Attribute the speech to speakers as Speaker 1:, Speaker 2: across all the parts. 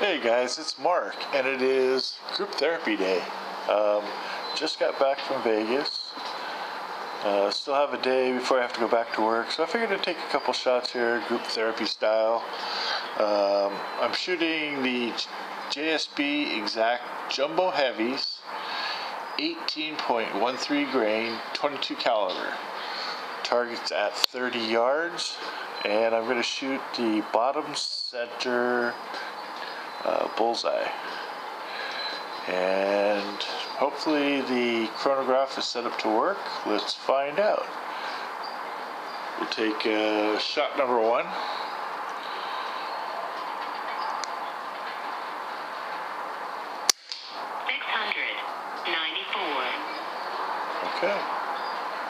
Speaker 1: Hey guys, it's Mark, and it is group therapy day. Um, just got back from Vegas. Uh, still have a day before I have to go back to work, so I figured I'd take a couple shots here, group therapy style. Um, I'm shooting the JSB Exact Jumbo Heavies, 18.13 grain, 22 caliber. Target's at 30 yards, and I'm going to shoot the bottom center uh, bullseye. And hopefully the chronograph is set up to work. Let's find out. We'll take uh, shot number one.
Speaker 2: Six hundred ninety-four.
Speaker 1: Okay.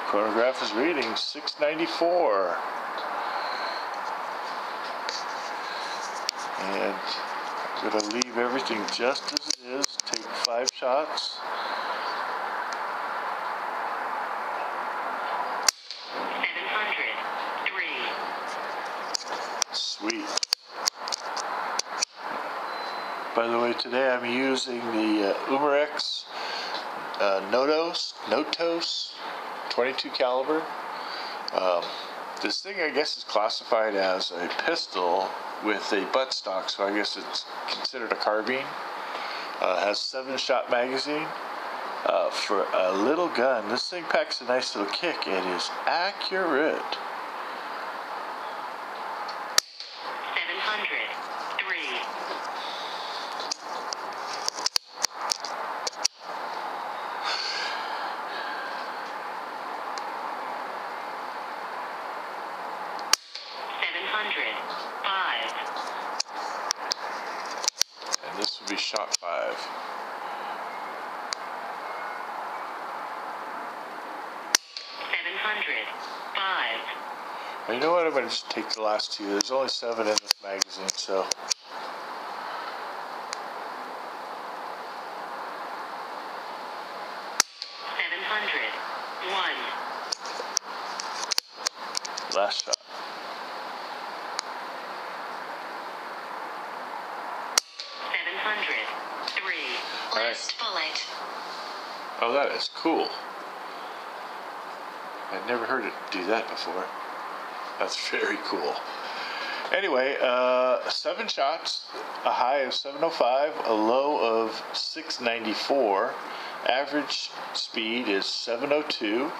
Speaker 1: Chronograph is reading 694. To leave everything just as it is. Take five shots. Sweet. By the way, today I'm using the uh, Umarex uh, Notos, Notos 22 caliber. Um, this thing, I guess, is classified as a pistol with a buttstock, so I guess it's considered a carbine. Uh, has seven-shot magazine. Uh, for a little gun, this thing packs a nice little kick. It is accurate.
Speaker 2: 700. Hundred five.
Speaker 1: And this would be shot five.
Speaker 2: Seven hundred five.
Speaker 1: Well, you know what? I'm going to just take the last two. There's only seven in this magazine, so.
Speaker 2: Seven hundred one.
Speaker 1: Last shot.
Speaker 2: Seven hundred three.
Speaker 1: All right.
Speaker 2: Bullet.
Speaker 1: Oh, that is cool. I'd never heard it do that before. That's very cool. Anyway, uh, seven shots, a high of 705, a low of 694. Average speed is 702.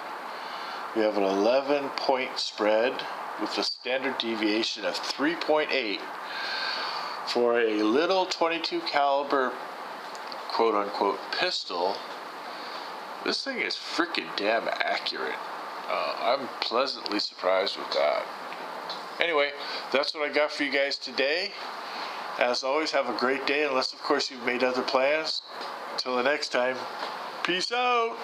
Speaker 1: We have an 11 point spread with a standard deviation of 3.8 for a little 22 caliber quote unquote pistol. This thing is freaking damn accurate. Uh, I'm pleasantly surprised with that. Anyway, that's what I got for you guys today. As always, have a great day, unless, of course, you've made other plans. Till the next time, peace out.